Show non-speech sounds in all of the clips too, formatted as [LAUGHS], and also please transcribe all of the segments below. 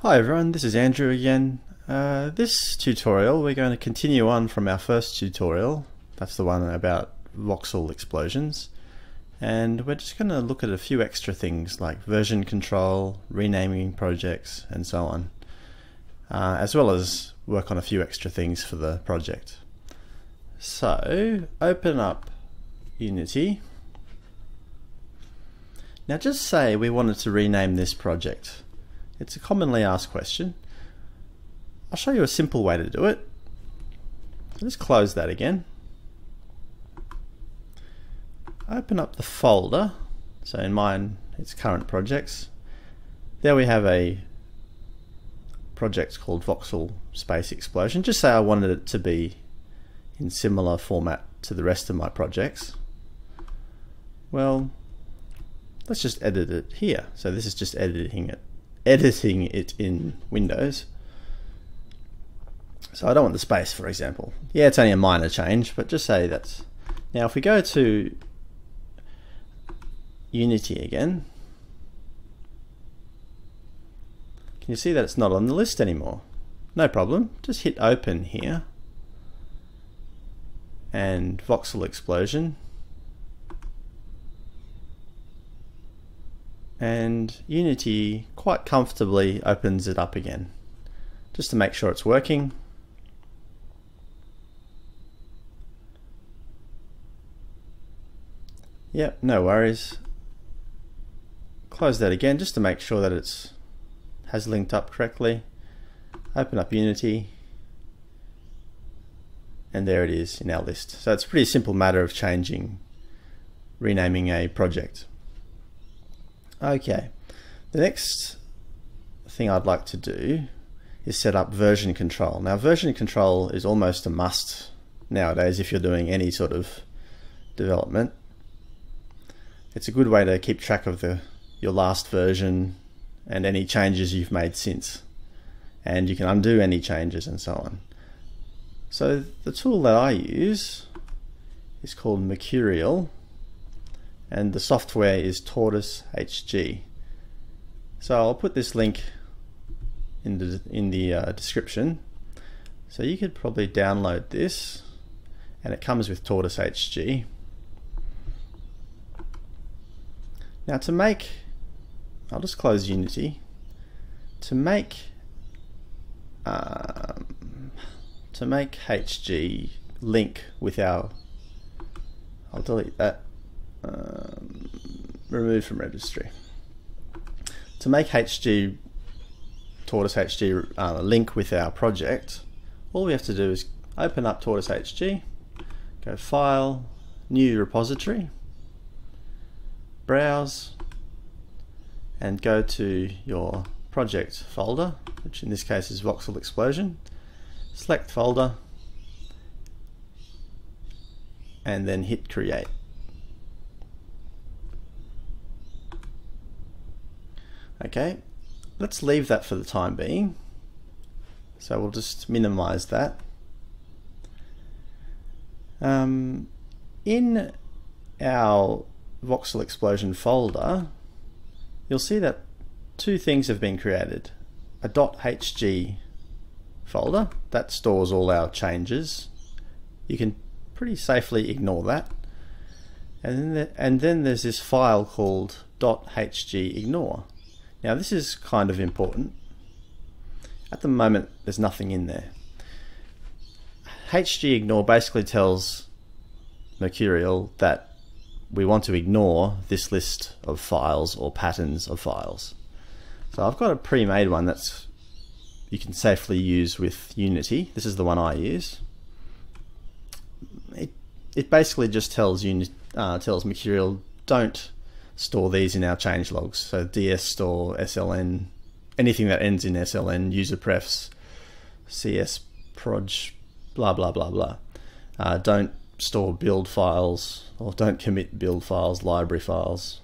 Hi everyone, this is Andrew again. Uh, this tutorial we're going to continue on from our first tutorial, that's the one about voxel explosions, and we're just going to look at a few extra things like version control, renaming projects and so on, uh, as well as work on a few extra things for the project. So open up Unity. Now just say we wanted to rename this project. It's a commonly asked question. I'll show you a simple way to do it. Let's close that again. Open up the folder. So in mine, it's current projects. There we have a project called Voxel Space Explosion. Just say I wanted it to be in similar format to the rest of my projects. Well, let's just edit it here. So this is just editing it editing it in Windows. So I don't want the space, for example. Yeah, it's only a minor change, but just say that's... Now if we go to Unity again, can you see that it's not on the list anymore? No problem, just hit open here and voxel explosion and Unity quite comfortably opens it up again just to make sure it's working. Yep, no worries. Close that again just to make sure that it's has linked up correctly. Open up Unity and there it is in our list. So it's a pretty simple matter of changing, renaming a project. Okay, the next thing I'd like to do is set up version control. Now version control is almost a must nowadays if you're doing any sort of development. It's a good way to keep track of the your last version and any changes you've made since. And you can undo any changes and so on. So the tool that I use is called Mercurial and the software is Tortoise HG. So I'll put this link in the in the uh, description. So you could probably download this, and it comes with Tortoise HG. Now to make, I'll just close Unity. To make um, to make HG link with our, I'll delete that um, removed from registry. To make HG Tortoise HG uh, link with our project, all we have to do is open up Tortoise HG, go File, New Repository, Browse, and go to your project folder, which in this case is Voxel Explosion. Select folder, and then hit Create. Okay, let's leave that for the time being. So we'll just minimize that. Um, in our voxel explosion folder, you'll see that two things have been created. A .hg folder that stores all our changes. You can pretty safely ignore that. And then, the, and then there's this file called .hg ignore. Now this is kind of important. At the moment there's nothing in there. HGignore basically tells Mercurial that we want to ignore this list of files or patterns of files. So I've got a pre-made one that's you can safely use with Unity. This is the one I use. It, it basically just tells uh, tells Mercurial don't store these in our change logs. So ds store, sln, anything that ends in sln, user prefs, cs proj, blah blah blah blah. Uh, don't store build files or don't commit build files, library files,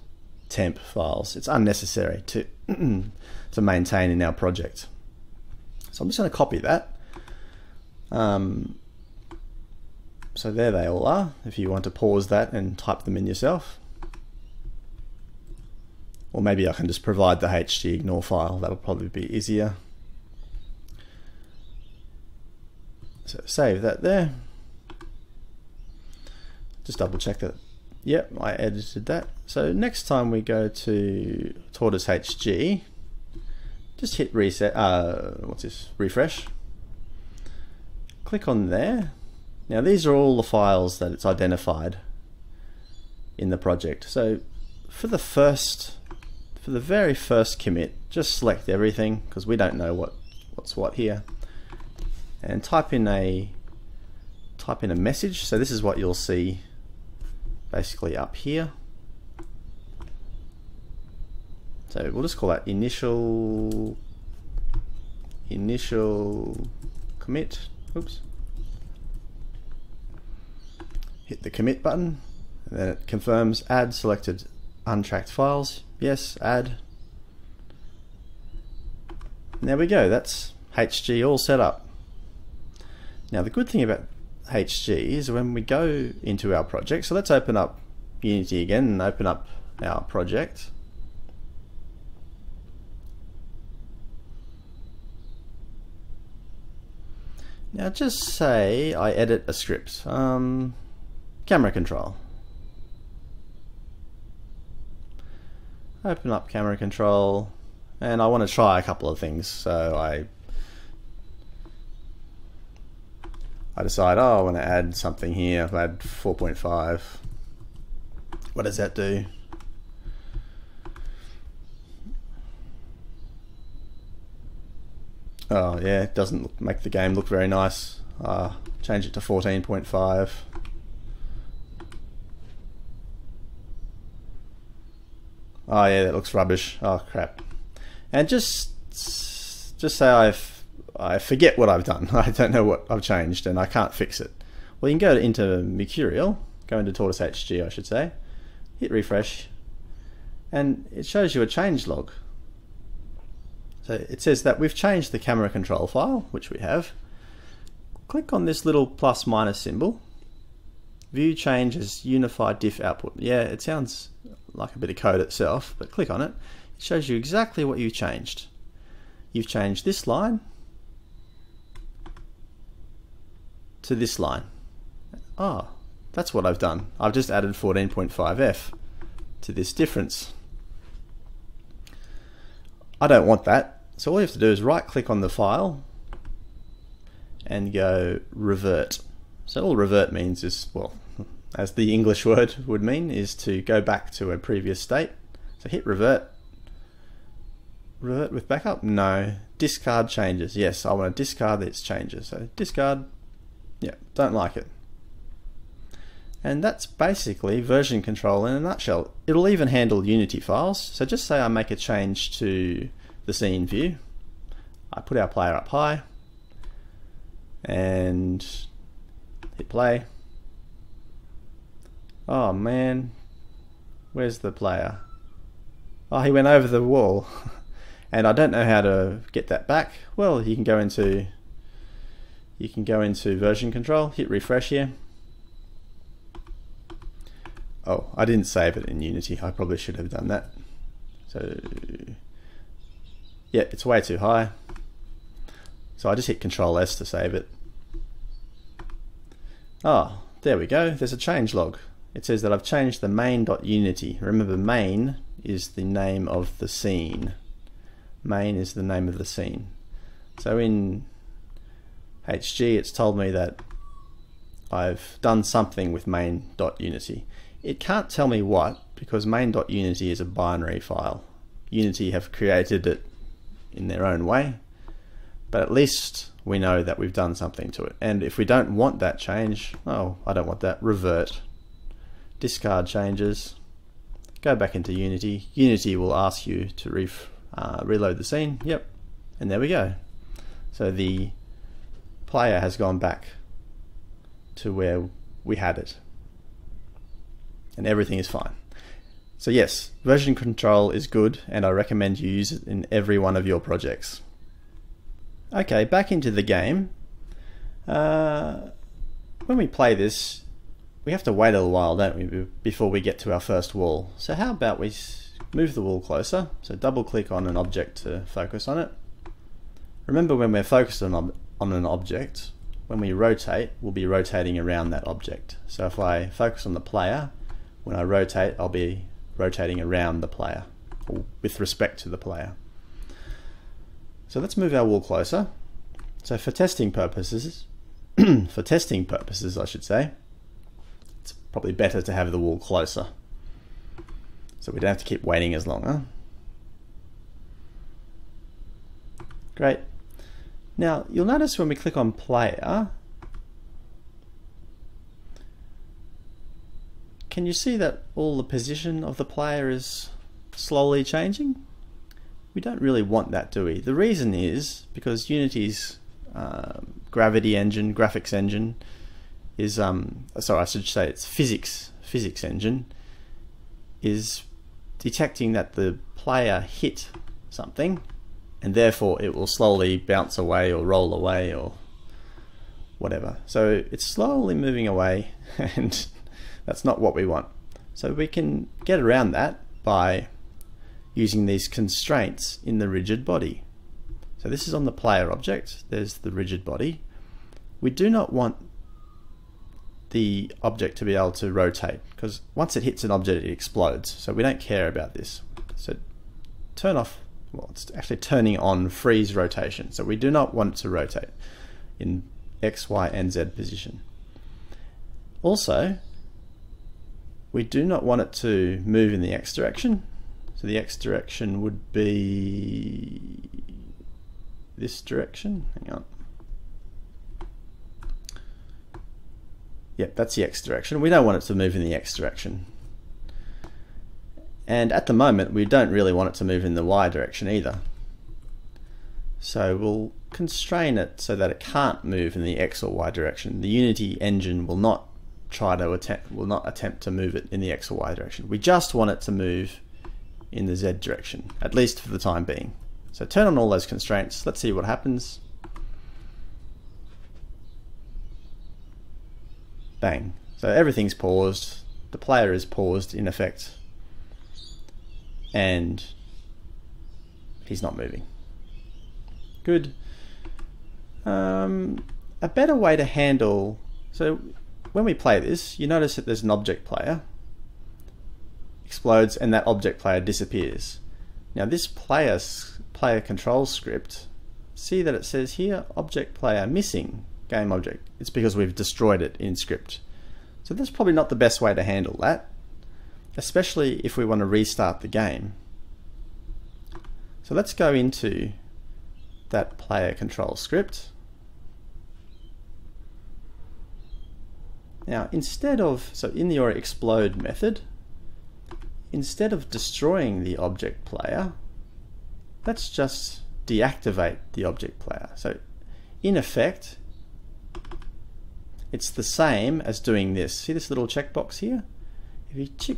temp files. It's unnecessary to [CLEARS THROAT] to maintain in our project. So I'm just going to copy that. Um, so there they all are. If you want to pause that and type them in yourself. Or maybe I can just provide the hgignore file. That'll probably be easier. So save that there. Just double check that. Yep, I edited that. So next time we go to Tortoise HG, just hit reset, uh, what's this, refresh. Click on there. Now these are all the files that it's identified in the project. So for the first, for the very first commit, just select everything because we don't know what what's what here, and type in a type in a message. So this is what you'll see basically up here. So we'll just call that initial initial commit. Oops. Hit the commit button and then it confirms add selected untracked files. Yes, add. There we go, that's HG all set up. Now the good thing about HG is when we go into our project, so let's open up Unity again and open up our project. Now just say I edit a script, um, camera control. Open up camera control and I want to try a couple of things so I I decide oh I want to add something here I'll add 4.5 what does that do? Oh yeah it doesn't make the game look very nice. Uh, change it to 14.5 Oh yeah, that looks rubbish. Oh crap. And just just say I've I forget what I've done. [LAUGHS] I don't know what I've changed and I can't fix it. Well, you can go into Mercurial, go into Tortoise HG, I should say, hit refresh, and it shows you a change log. So it says that we've changed the camera control file, which we have. Click on this little plus minus symbol. View changes unified diff output. Yeah, it sounds like a bit of code itself, but click on it. It shows you exactly what you changed. You've changed this line to this line. Ah, oh, that's what I've done. I've just added 14.5f to this difference. I don't want that. So all you have to do is right click on the file and go revert. So all revert means is, well, as the English word would mean, is to go back to a previous state. So hit revert. Revert with backup? No. Discard changes. Yes, I want to discard its changes. So discard. Yeah, don't like it. And that's basically version control in a nutshell. It'll even handle Unity files. So just say I make a change to the scene view. I put our player up high and hit play Oh man, where's the player? Oh, he went over the wall. [LAUGHS] and I don't know how to get that back. Well, you can go into you can go into version control, hit refresh here. Oh, I didn't save it in Unity. I probably should have done that. So, yeah, it's way too high. So I just hit Control S to save it. Oh, there we go. There's a change log it says that I've changed the main.unity. Remember main is the name of the scene. Main is the name of the scene. So in HG it's told me that I've done something with main.unity. It can't tell me what because main.unity is a binary file. Unity have created it in their own way, but at least we know that we've done something to it. And if we don't want that change, oh, I don't want that, revert discard changes, go back into Unity. Unity will ask you to re uh, reload the scene. Yep, and there we go. So the player has gone back to where we had it. And everything is fine. So yes, version control is good and I recommend you use it in every one of your projects. Okay, back into the game. Uh, when we play this, we have to wait a little while, don't we, before we get to our first wall. So how about we move the wall closer. So double click on an object to focus on it. Remember when we're focused on, on an object, when we rotate, we'll be rotating around that object. So if I focus on the player, when I rotate, I'll be rotating around the player, with respect to the player. So let's move our wall closer. So for testing purposes, [CLEARS THROAT] for testing purposes, I should say, probably better to have the wall closer. So we don't have to keep waiting as long, huh? Great. Now, you'll notice when we click on player, can you see that all the position of the player is slowly changing? We don't really want that, do we? The reason is because Unity's uh, gravity engine, graphics engine, is um, sorry, I should say it's physics physics engine is detecting that the player hit something and therefore it will slowly bounce away or roll away or whatever. So it's slowly moving away [LAUGHS] and that's not what we want. So we can get around that by using these constraints in the rigid body. So this is on the player object, there's the rigid body. We do not want the object to be able to rotate because once it hits an object it explodes. So we don't care about this. So turn off well it's actually turning on freeze rotation. So we do not want it to rotate in X, Y and Z position. Also we do not want it to move in the X direction. So the X direction would be this direction. Hang on Yep, that's the x direction. We don't want it to move in the x direction. And at the moment, we don't really want it to move in the y direction either. So we'll constrain it so that it can't move in the x or y direction. The Unity engine will not try to attempt will not attempt to move it in the x or y direction. We just want it to move in the z direction, at least for the time being. So turn on all those constraints. Let's see what happens. Bang. So everything's paused. The player is paused in effect. And he's not moving. Good. Um, a better way to handle so when we play this, you notice that there's an object player explodes and that object player disappears. Now this player player control script, see that it says here object player missing game object. It's because we've destroyed it in script. So that's probably not the best way to handle that, especially if we want to restart the game. So let's go into that player control script. Now instead of, so in your explode method, instead of destroying the object player, let's just deactivate the object player. So in effect, it's the same as doing this. See this little checkbox here? If you tick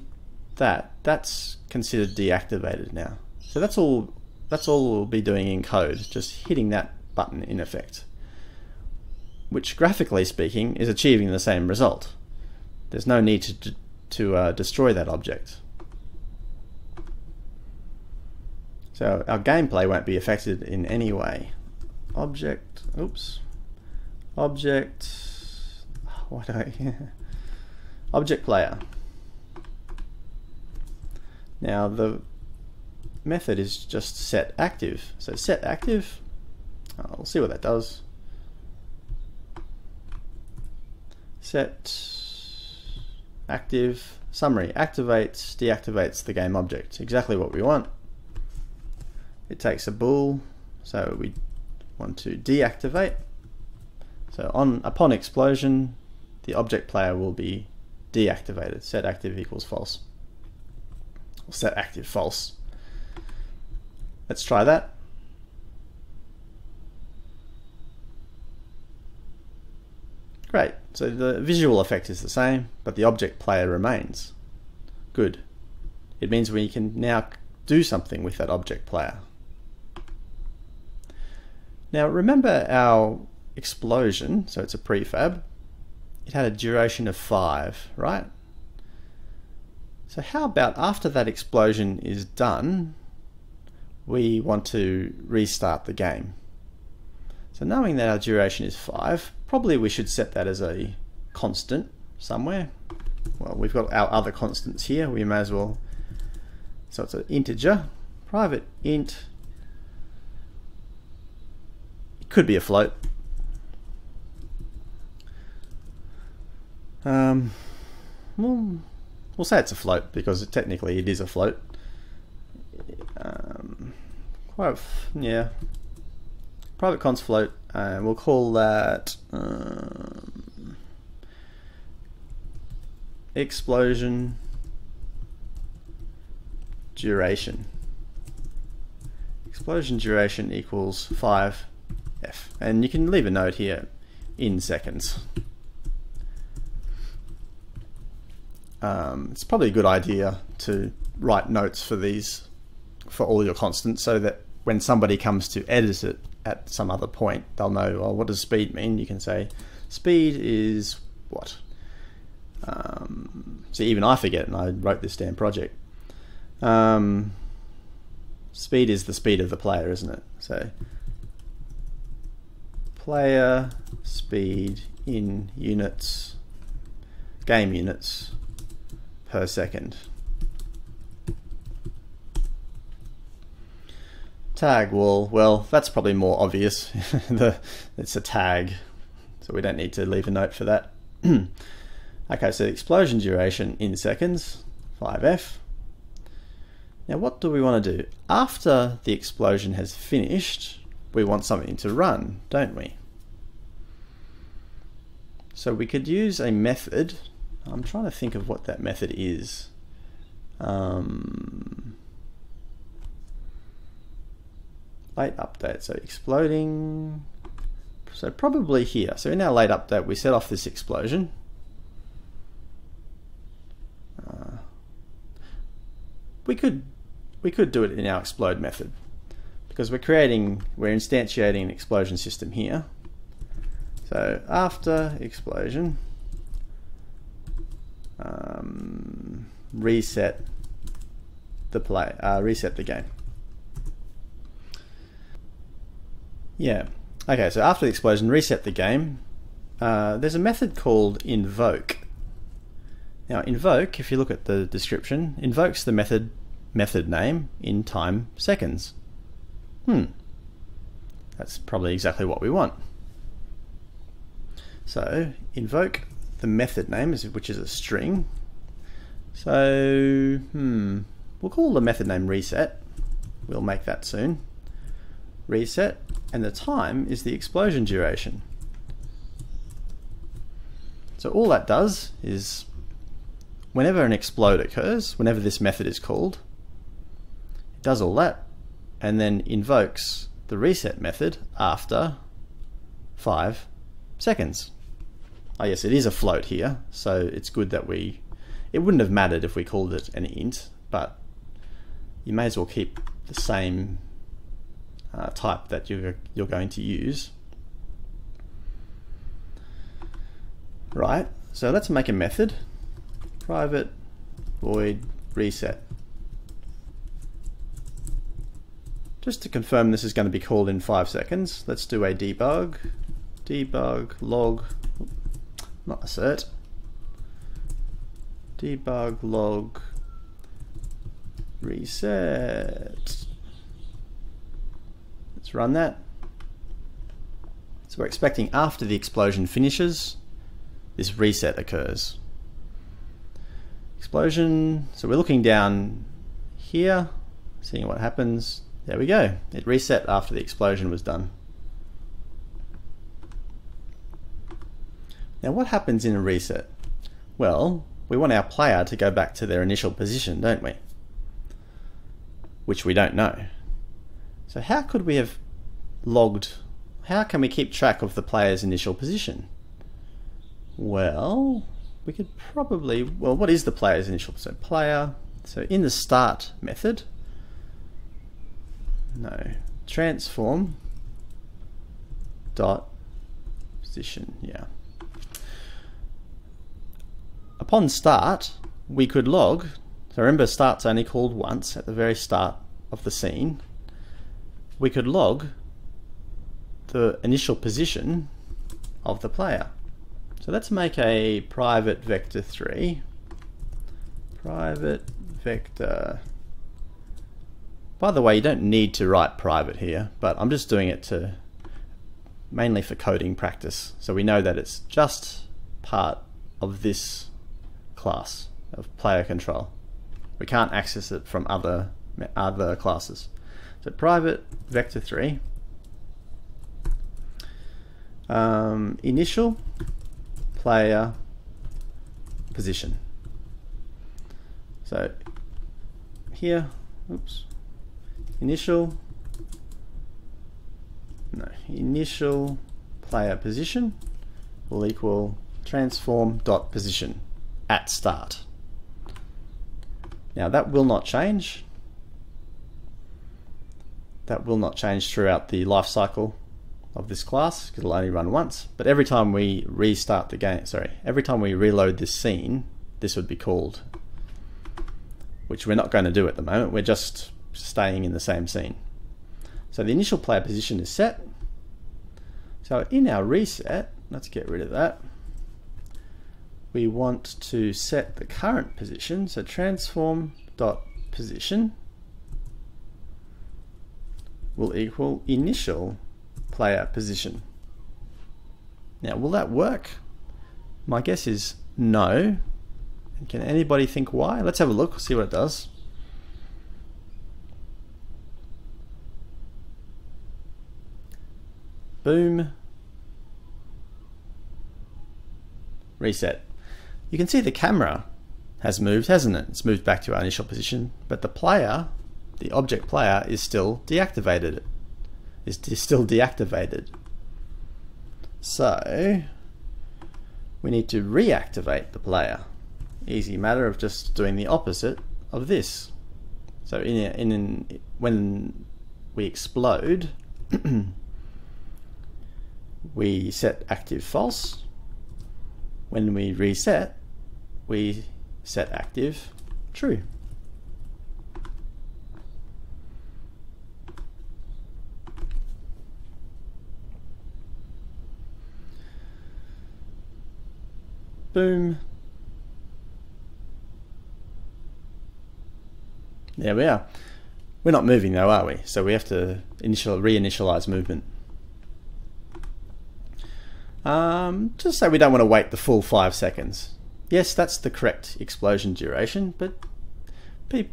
that, that's considered deactivated now. So that's all that's all we'll be doing in code, just hitting that button in effect. Which graphically speaking is achieving the same result. There's no need to, to uh, destroy that object. So our gameplay won't be affected in any way. Object, oops, object, [LAUGHS] I object player. Now the method is just set active. So set active, oh, we'll see what that does. Set active summary activates, deactivates the game object. Exactly what we want. It takes a bool, so we want to deactivate. So on upon explosion, the object player will be deactivated. Set active equals false. Set active false. Let's try that. Great, so the visual effect is the same, but the object player remains. Good. It means we can now do something with that object player. Now remember our explosion, so it's a prefab, it had a duration of five, right? So how about after that explosion is done, we want to restart the game. So knowing that our duration is 5, probably we should set that as a constant somewhere. Well, we've got our other constants here, we may as well. So it's an integer, private int, it could be a float. Um, well, we'll say it's a float because technically it is a float. Um, quite, yeah. Private cons float, and we'll call that um, explosion duration. Explosion duration equals 5f. And you can leave a note here in seconds. Um, it's probably a good idea to write notes for these for all your constants so that when somebody comes to edit it at some other point they'll know well what does speed mean? You can say speed is what? Um, so even I forget and I wrote this damn project. Um, speed is the speed of the player isn't it? So player speed in units game units per second. Tag wall, well, that's probably more obvious. [LAUGHS] the, it's a tag, so we don't need to leave a note for that. [CLEARS THROAT] okay, so explosion duration in seconds, 5f. Now what do we want to do? After the explosion has finished, we want something to run, don't we? So we could use a method I'm trying to think of what that method is. Um, late update, so exploding. So probably here. So in our late update, we set off this explosion. Uh, we could we could do it in our explode method because we're creating we're instantiating an explosion system here. So after explosion, um, reset the play, uh, reset the game. Yeah. Okay, so after the explosion, reset the game. Uh, there's a method called invoke. Now, invoke, if you look at the description, invokes the method method name in time seconds. Hmm. That's probably exactly what we want. So, invoke the method name, which is a string. So, hmm, we'll call the method name reset. We'll make that soon. Reset, and the time is the explosion duration. So all that does is, whenever an explode occurs, whenever this method is called, it does all that, and then invokes the reset method after five seconds. Oh yes, it is a float here, so it's good that we... It wouldn't have mattered if we called it an int, but you may as well keep the same uh, type that you're, you're going to use. Right, so let's make a method. Private void reset. Just to confirm this is going to be called in five seconds, let's do a debug. Debug log not assert. Debug log reset. Let's run that. So we're expecting after the explosion finishes, this reset occurs. Explosion, so we're looking down here, seeing what happens. There we go. It reset after the explosion was done. Now what happens in a reset? Well, we want our player to go back to their initial position, don't we? Which we don't know. So how could we have logged, how can we keep track of the player's initial position? Well, we could probably, well, what is the player's initial, so player, so in the start method, no, transform dot position, yeah. Upon start, we could log So remember start's only called once at the very start of the scene. We could log the initial position of the player. So let's make a private vector 3. Private vector. By the way, you don't need to write private here, but I'm just doing it to mainly for coding practice. So we know that it's just part of this class of player control. We can't access it from other other classes. So private vector 3 um, initial player position. So here, oops, initial, no, initial player position will equal transform dot position at start. Now that will not change. That will not change throughout the life cycle of this class because it'll only run once. But every time we restart the game, sorry, every time we reload this scene, this would be called, which we're not going to do at the moment. We're just staying in the same scene. So the initial player position is set. So in our reset, let's get rid of that. We want to set the current position. So transform dot position will equal initial player position. Now, will that work? My guess is no. Can anybody think why? Let's have a look, see what it does. Boom. Reset. You can see the camera has moved, hasn't it? It's moved back to our initial position, but the player, the object player, is still deactivated is still deactivated. So we need to reactivate the player. Easy matter of just doing the opposite of this. So in, in, in when we explode, [CLEARS THROAT] we set active false. When we reset, we set active true. Boom. There we are. We're not moving though, are we? So we have to initial reinitialize movement. Um, just say we don't want to wait the full five seconds. Yes, that's the correct explosion duration, but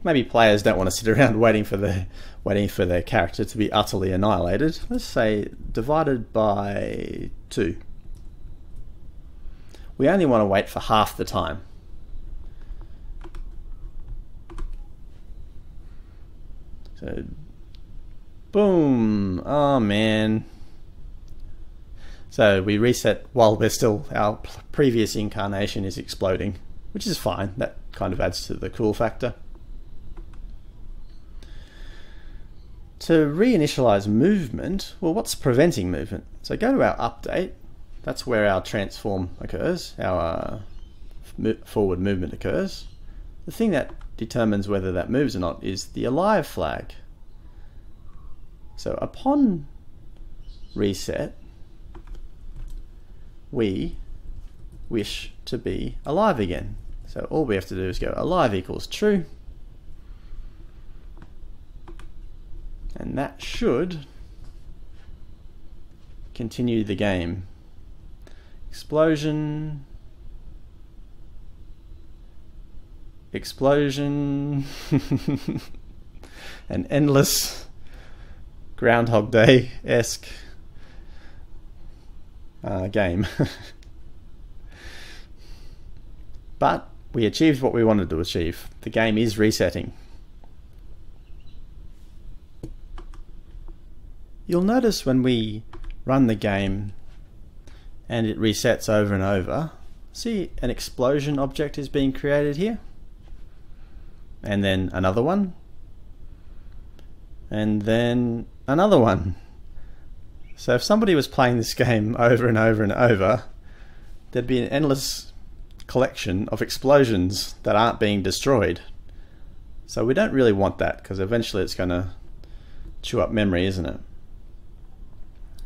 maybe players don't want to sit [LAUGHS] around waiting for the waiting for their character to be utterly annihilated. Let's say divided by two we only want to wait for half the time. So, boom. Oh man. So we reset while we're still, our previous incarnation is exploding, which is fine. That kind of adds to the cool factor. To reinitialize movement, well, what's preventing movement? So go to our update that's where our transform occurs, our uh, forward movement occurs. The thing that determines whether that moves or not is the alive flag. So upon reset, we wish to be alive again. So all we have to do is go alive equals true. And that should continue the game Explosion. Explosion. [LAUGHS] An endless Groundhog Day esque uh, game. [LAUGHS] but we achieved what we wanted to achieve. The game is resetting. You'll notice when we run the game and it resets over and over. See an explosion object is being created here. And then another one. And then another one. So if somebody was playing this game [LAUGHS] over and over and over, there'd be an endless collection of explosions that aren't being destroyed. So we don't really want that because eventually it's going to chew up memory, isn't it?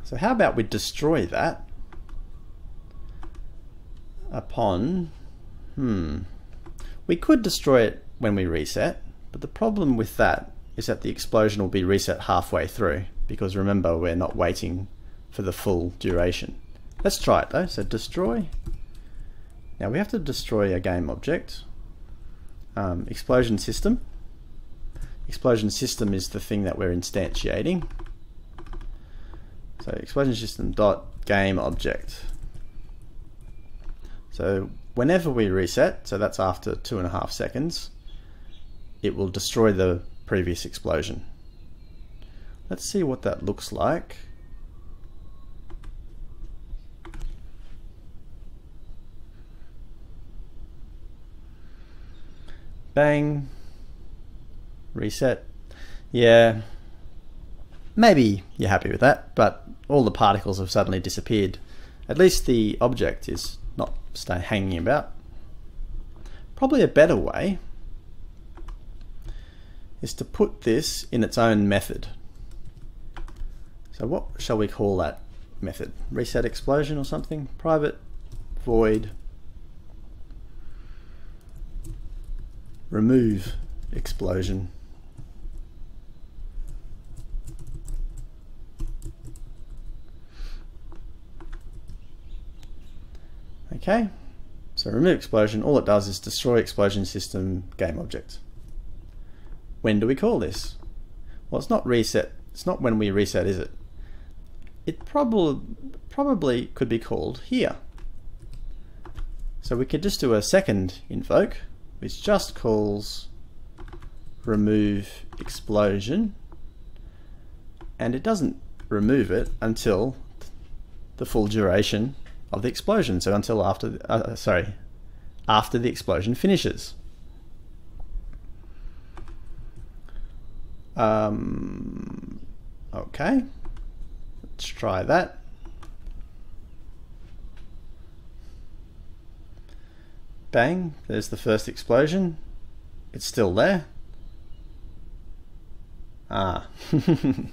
So how about we destroy that upon, hmm, we could destroy it when we reset, but the problem with that is that the explosion will be reset halfway through because remember we're not waiting for the full duration. Let's try it though, so destroy. Now we have to destroy a game object. Um, explosion system. Explosion system is the thing that we're instantiating. So explosion system dot game object. So whenever we reset, so that's after two and a half seconds, it will destroy the previous explosion. Let's see what that looks like. Bang. Reset. Yeah. Maybe you're happy with that, but all the particles have suddenly disappeared. At least the object is not hanging about. Probably a better way is to put this in its own method. So what shall we call that method? Reset explosion or something? Private void remove explosion. Okay, so remove explosion, all it does is destroy explosion system game object. When do we call this? Well, it's not reset. It's not when we reset, is it? It probably probably could be called here. So we could just do a second invoke, which just calls remove explosion, and it doesn't remove it until the full duration of the explosion. So until after, uh, sorry, after the explosion finishes. Um, okay, let's try that. Bang, there's the first explosion. It's still there. Ah. [LAUGHS] can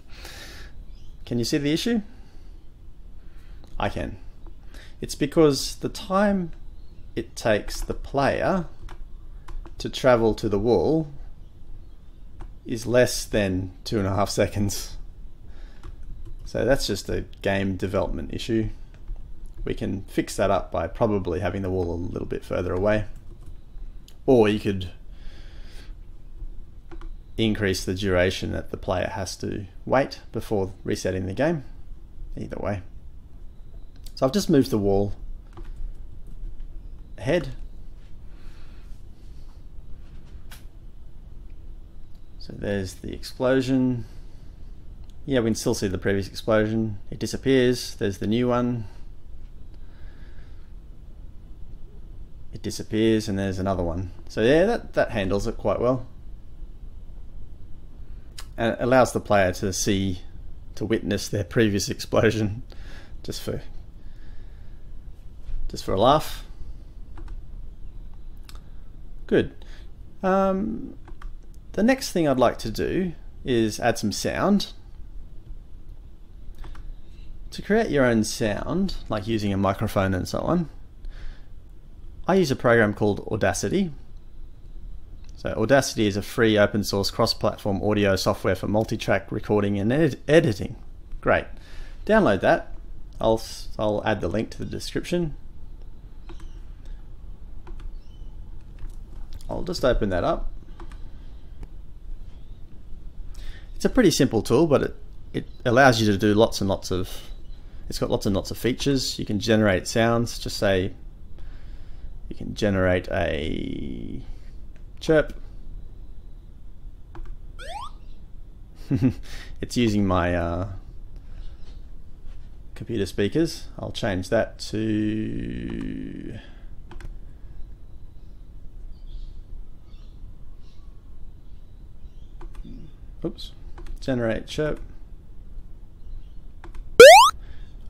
you see the issue? I can. It's because the time it takes the player to travel to the wall is less than two and a half seconds. So that's just a game development issue. We can fix that up by probably having the wall a little bit further away. Or you could increase the duration that the player has to wait before resetting the game. Either way. So I've just moved the wall ahead So there's the explosion. Yeah, we can still see the previous explosion. It disappears. There's the new one. It disappears and there's another one. So yeah, that, that handles it quite well. And it allows the player to see, to witness their previous [LAUGHS] explosion just for just for a laugh. Good. Um, the next thing I'd like to do is add some sound. To create your own sound, like using a microphone and so on, I use a program called Audacity. So Audacity is a free open source cross-platform audio software for multi-track recording and ed editing. Great. Download that. I'll, I'll add the link to the description. I'll just open that up. It's a pretty simple tool, but it, it allows you to do lots and lots of, it's got lots and lots of features. You can generate sounds, just say, you can generate a chirp. [LAUGHS] it's using my uh, computer speakers. I'll change that to oops generate chirp.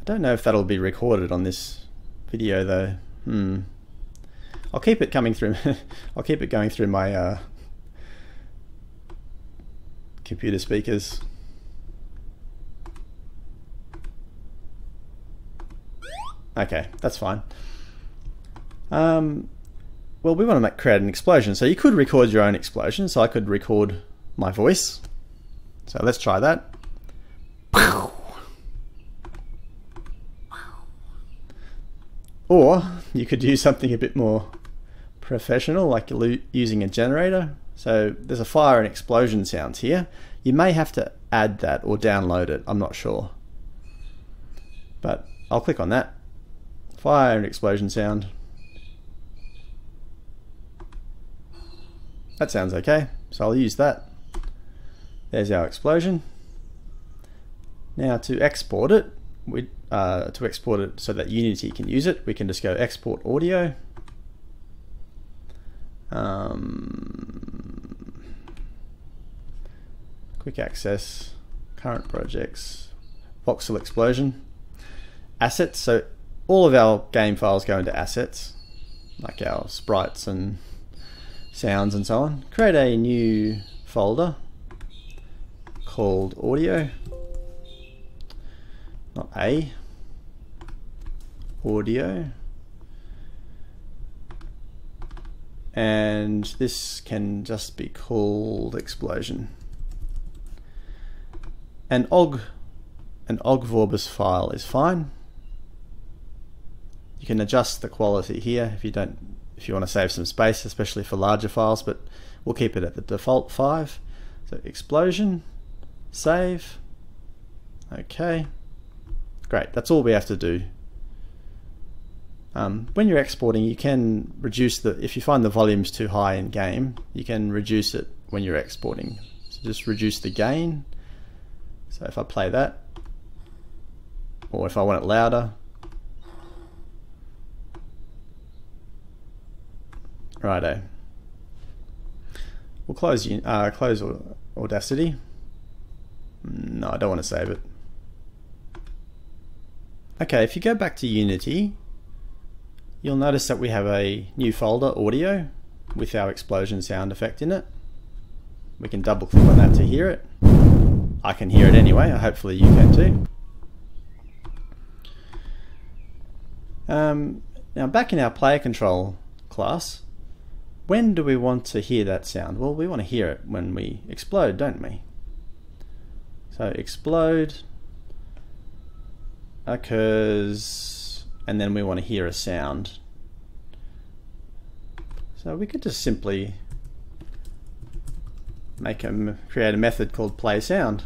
I don't know if that'll be recorded on this video though. Hmm. I'll keep it coming through. [LAUGHS] I'll keep it going through my uh, computer speakers. Okay, that's fine. Um, well, we want to make, create an explosion. So you could record your own explosion. So I could record my voice. So let's try that. Or you could use something a bit more professional, like using a generator. So there's a fire and explosion sounds here. You may have to add that or download it. I'm not sure. But I'll click on that. Fire and explosion sound. That sounds okay, so I'll use that. There's our explosion. Now to export it, we, uh, to export it so that Unity can use it, we can just go export audio. Um, quick access, current projects, voxel explosion, assets. So all of our game files go into assets, like our sprites and sounds and so on. Create a new folder called audio, not a, audio. And this can just be called explosion. An Ogg, an Ogg Vorbis file is fine. You can adjust the quality here if you don't if you want to save some space, especially for larger files, but we'll keep it at the default 5. So explosion, save, okay, great, that's all we have to do. Um, when you're exporting, you can reduce the, if you find the volume's too high in game, you can reduce it when you're exporting. So just reduce the gain. So if I play that, or if I want it louder, Righto. We'll close uh, close Audacity. No, I don't want to save it. Okay, if you go back to Unity, you'll notice that we have a new folder, audio, with our explosion sound effect in it. We can double click on that to hear it. I can hear it anyway, hopefully you can too. Um, now back in our player control class, when do we want to hear that sound? Well, we want to hear it when we explode, don't we? So explode occurs, and then we want to hear a sound. So we could just simply make a create a method called play sound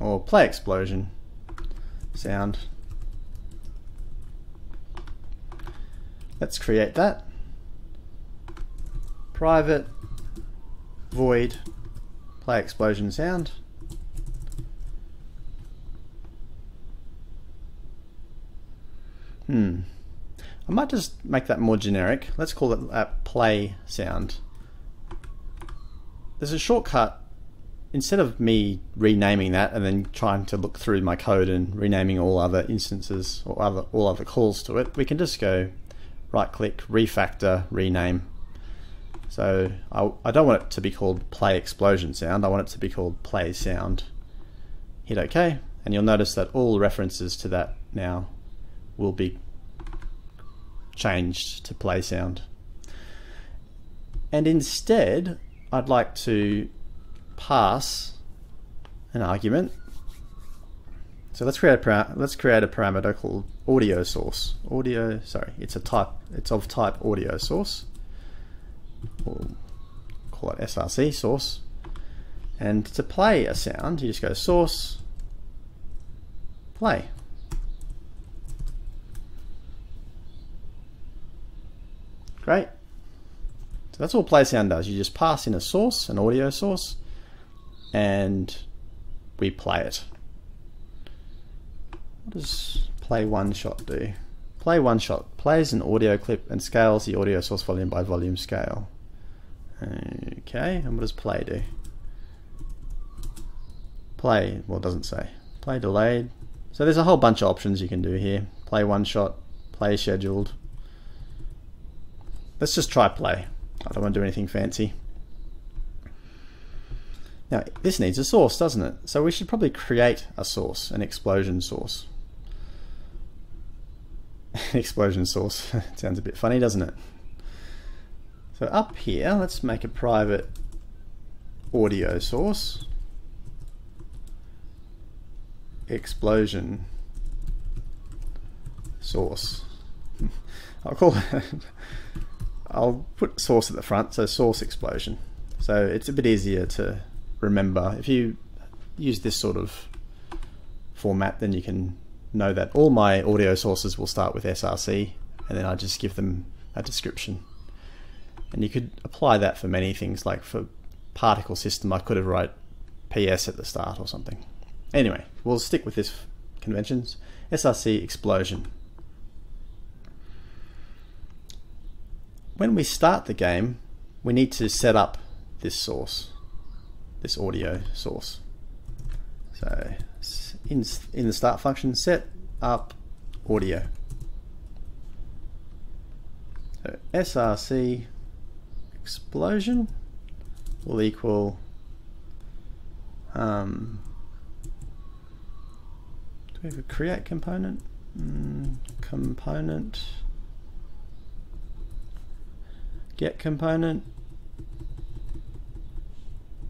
or play explosion sound. Let's create that private void play explosion sound. Hmm. I might just make that more generic. Let's call it play sound. There's a shortcut. Instead of me renaming that and then trying to look through my code and renaming all other instances or other all other calls to it, we can just go right click, refactor, rename, so I, I don't want it to be called play explosion sound, I want it to be called play sound. Hit OK, and you'll notice that all references to that now will be changed to play sound. And instead, I'd like to pass an argument. So let's create a let's create a parameter called audio source. Audio, sorry, it's a type. It's of type audio source we'll call it src, source. And to play a sound, you just go source, play. Great. So that's all play sound does. You just pass in a source, an audio source, and we play it. What does play one shot do? Play one shot plays an audio clip and scales the audio source volume by volume scale. Okay, and what does play do? Play, well, it doesn't say. Play delayed. So there's a whole bunch of options you can do here. Play one shot, play scheduled. Let's just try play. I don't want to do anything fancy. Now this needs a source, doesn't it? So we should probably create a source, an explosion source. [LAUGHS] explosion source. [LAUGHS] Sounds a bit funny, doesn't it? So up here, let's make a private audio source. Explosion source. [LAUGHS] I'll call it, I'll put source at the front, so source explosion. So it's a bit easier to remember. If you use this sort of format, then you can know that all my audio sources will start with SRC and then I just give them a description. And you could apply that for many things like for particle system I could have wrote PS at the start or something. Anyway, we'll stick with this conventions. SRC explosion. When we start the game, we need to set up this source, this audio source. So in, in the start function, set up audio. So src explosion will equal um, do we have a create component? Mm, component get component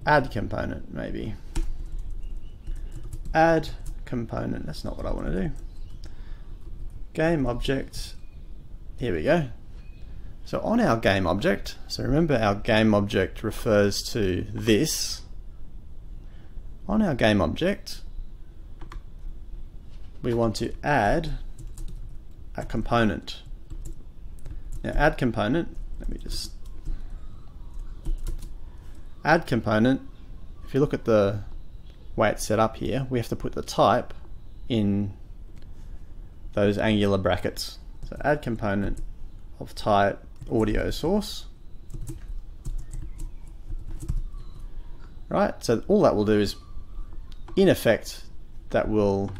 add component maybe add component. That's not what I want to do. Game object. Here we go. So on our game object, so remember our game object refers to this. On our game object, we want to add a component. Now add component, let me just add component. If you look at the way it's set up here, we have to put the type in those angular brackets. So add component of type audio source. Right, so all that will do is, in effect, that will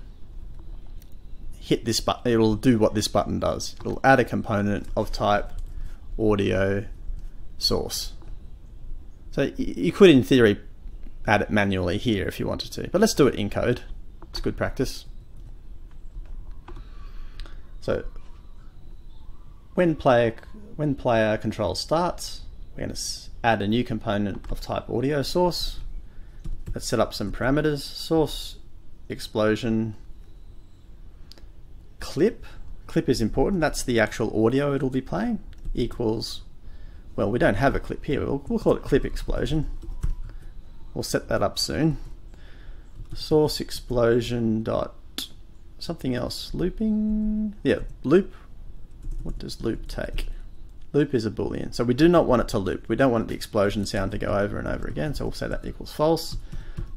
hit this button, it will do what this button does. It will add a component of type audio source. So you could, in theory, add it manually here if you wanted to. But let's do it in code. It's good practice. So when player when player control starts, we're going to add a new component of type audio source. Let's set up some parameters. Source explosion clip. Clip is important. That's the actual audio it'll be playing. Equals well, we don't have a clip here. We'll, we'll call it clip explosion. We'll set that up soon. Source explosion dot something else. Looping. Yeah, loop. What does loop take? Loop is a boolean. So we do not want it to loop. We don't want the explosion sound to go over and over again. So we'll say that equals false.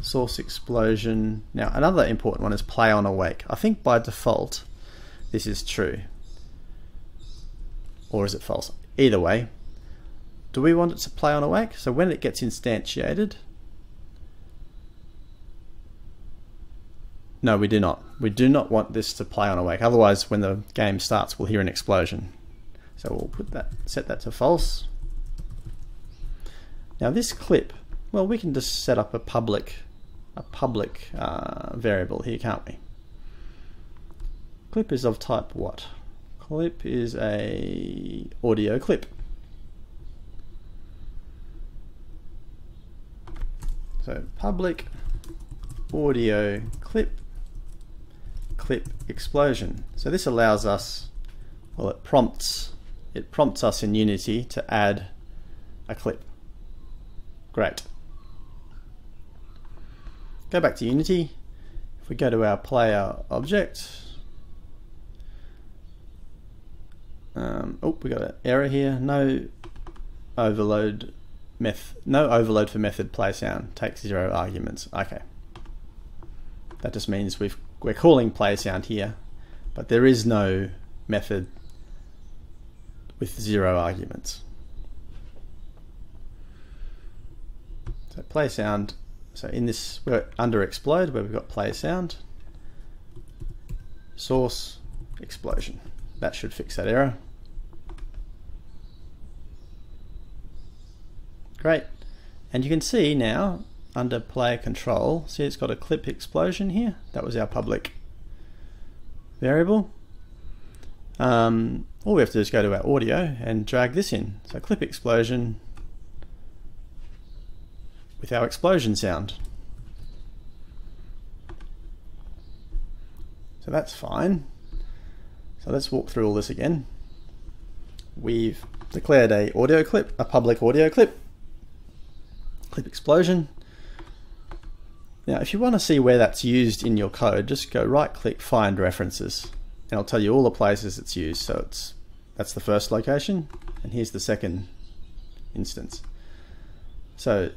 Source explosion. Now another important one is play on awake. I think by default this is true. Or is it false? Either way, do we want it to play on awake? So when it gets instantiated, No, we do not. We do not want this to play on awake. Otherwise, when the game starts, we'll hear an explosion. So we'll put that, set that to false. Now this clip, well, we can just set up a public, a public uh, variable here, can't we? Clip is of type what? Clip is a audio clip. So public audio clip clip explosion. So this allows us, well it prompts, it prompts us in Unity to add a clip. Great. Go back to Unity. If we go to our player object, um, oh, we got an error here. No overload meth, no overload for method play sound takes zero arguments. Okay. That just means we've we're calling play sound here, but there is no method with zero arguments. So play sound, so in this, we're under explode where we've got play sound, source, explosion. That should fix that error. Great. And you can see now under player control, see it's got a clip explosion here. That was our public variable. Um, all we have to do is go to our audio and drag this in. So clip explosion with our explosion sound. So that's fine. So let's walk through all this again. We've declared a audio clip, a public audio clip, clip explosion. Now, if you want to see where that's used in your code, just go right click find references and I'll tell you all the places it's used. So it's that's the first location and here's the second instance. So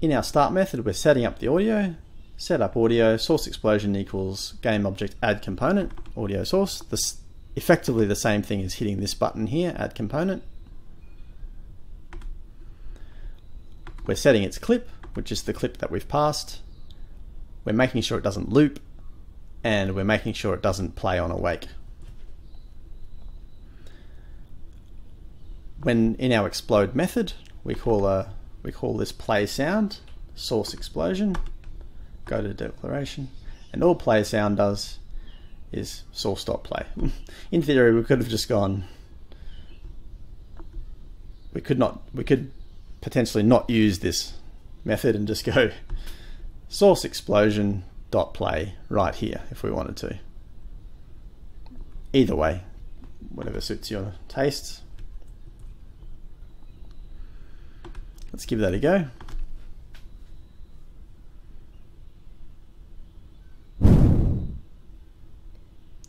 in our start method, we're setting up the audio, set up audio, source explosion equals game object add component, audio source. This effectively the same thing as hitting this button here, add component. We're setting its clip, which is the clip that we've passed. We're making sure it doesn't loop and we're making sure it doesn't play on awake. When in our explode method, we call a we call this play sound source explosion. Go to declaration, and all play sound does is source dot play. [LAUGHS] in theory, we could have just gone. We could not. We could potentially not use this method and just [LAUGHS] go source explosion dot play right here if we wanted to. Either way, whatever suits your tastes. Let's give that a go.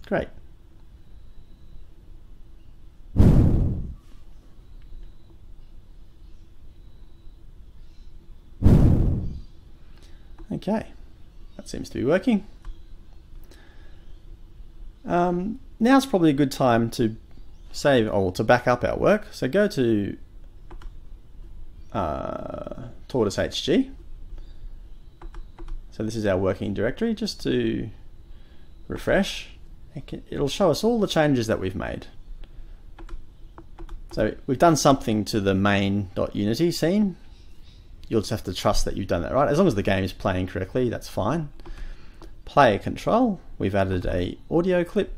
Great. Okay, that seems to be working. Um, now's probably a good time to save or to back up our work. So go to uh, TortoiseHg. So this is our working directory. Just to refresh, it'll show us all the changes that we've made. So we've done something to the main.unity scene. You'll just have to trust that you've done that right. As long as the game is playing correctly, that's fine. Player control, we've added a audio clip.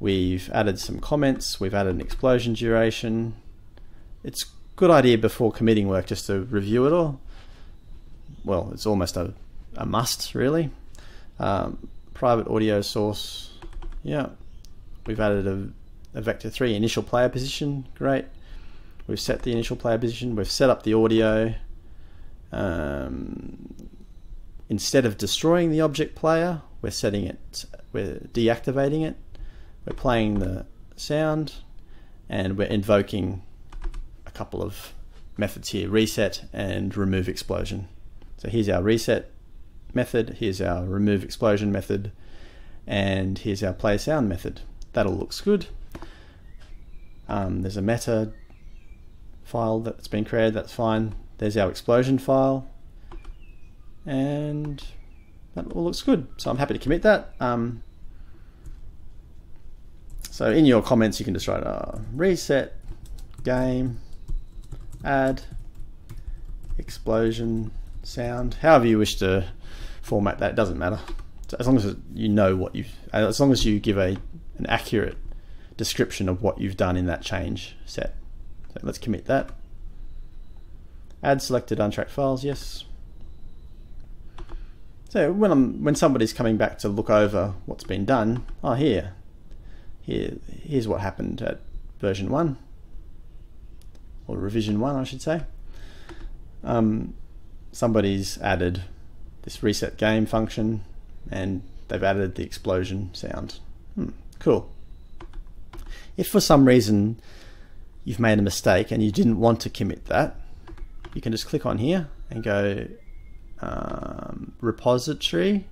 We've added some comments. We've added an explosion duration. It's a good idea before committing work just to review it all. Well, it's almost a, a must, really. Um, private audio source, yeah. We've added a, a vector 3 initial player position, great. We've set the initial player position, we've set up the audio. Um, instead of destroying the object player, we're setting it, we're deactivating it. We're playing the sound and we're invoking a couple of methods here, reset and remove explosion. So here's our reset method, here's our remove explosion method, and here's our play sound method. That all looks good. Um, there's a meta file that's been created, that's fine. There's our explosion file, and that all looks good. So I'm happy to commit that. Um, so in your comments, you can just write uh, reset game add explosion sound however you wish to format that doesn't matter as long as you know what you've as long as you give a an accurate description of what you've done in that change set. So let's commit that. Add selected untracked files yes. So when I'm when somebody's coming back to look over what's been done oh here. Here here's what happened at version 1 or revision one, I should say. Um, somebody's added this reset game function and they've added the explosion sound. Hmm, cool. If for some reason you've made a mistake and you didn't want to commit that, you can just click on here and go um, repository,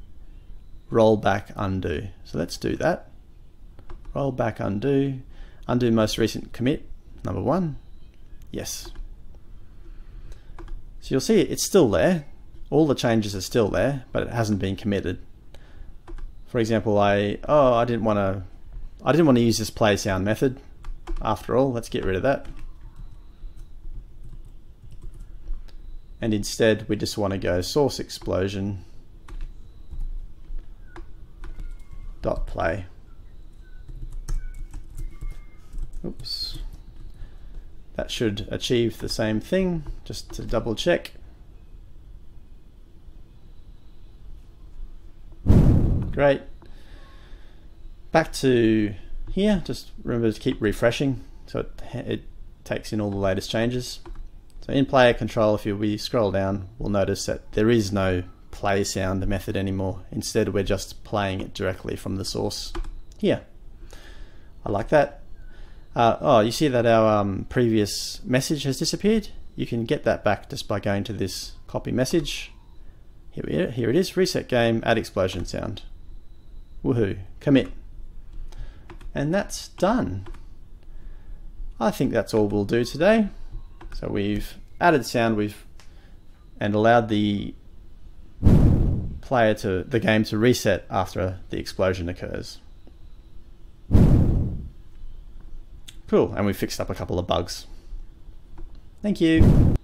rollback undo. So let's do that. Rollback undo, undo most recent commit, number one. Yes. So you'll see it's still there. All the changes are still there, but it hasn't been committed. For example, I oh I didn't want to I didn't want to use this play sound method. After all, let's get rid of that. and instead we just want to go source explosion dot play. Oops. That should achieve the same thing, just to double check. Great. Back to here, just remember to keep refreshing so it, it takes in all the latest changes. So in player control, if we scroll down, we'll notice that there is no play sound method anymore. Instead, we're just playing it directly from the source here. I like that. Uh, oh, you see that our um, previous message has disappeared? You can get that back just by going to this copy message. Here, we, here it is, reset game, add explosion sound. Woohoo, commit. And that's done. I think that's all we'll do today. So we've added sound, we've and allowed the player to the game to reset after the explosion occurs. Cool, and we fixed up a couple of bugs. Thank you.